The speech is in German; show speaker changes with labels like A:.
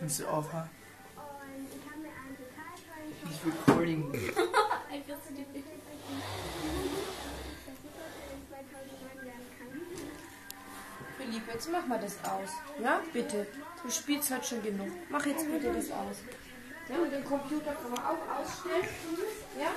A: Nimmst du auf.
B: Und ich habe mir einen total tollen
A: Nicht recording.
C: Einfach so die Bilder.
B: das Supercell 2009 lernen kann.
C: Philipp, jetzt mach mal das aus. Ja, bitte. Du spielst halt schon genug. Mach jetzt bitte das aus. Ja, und den Computer kann man auch ausstellen. Ja,